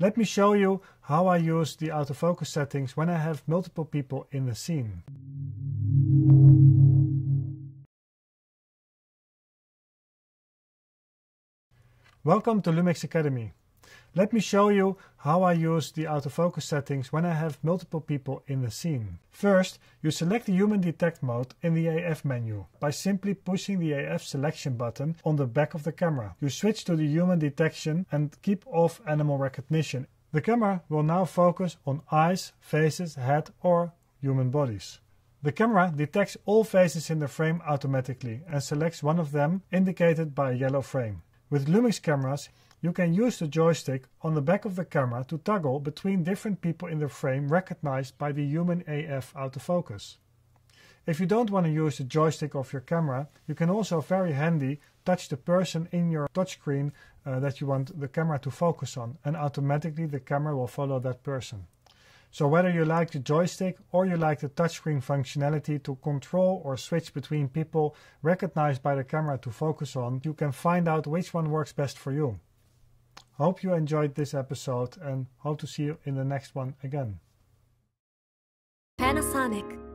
Let me show you how I use the autofocus settings when I have multiple people in the scene. Welcome to Lumix Academy. Let me show you how I use the autofocus settings when I have multiple people in the scene. First, you select the human detect mode in the AF menu by simply pushing the AF selection button on the back of the camera. You switch to the human detection and keep off animal recognition. The camera will now focus on eyes, faces, head or human bodies. The camera detects all faces in the frame automatically and selects one of them indicated by a yellow frame. With Lumix cameras, you can use the joystick on the back of the camera to toggle between different people in the frame recognized by the human AF autofocus. If you don't want to use the joystick of your camera, you can also very handy touch the person in your touchscreen uh, that you want the camera to focus on and automatically the camera will follow that person. So whether you like the joystick or you like the touchscreen functionality to control or switch between people recognized by the camera to focus on, you can find out which one works best for you. Hope you enjoyed this episode and hope to see you in the next one again. Panasonic